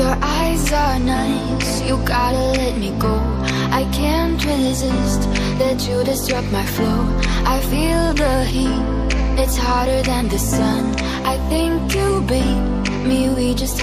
Your eyes are nice, you gotta let me go. I can't resist, that you disrupt my flow. I feel the heat, it's hotter than the sun. I think you beat me, we just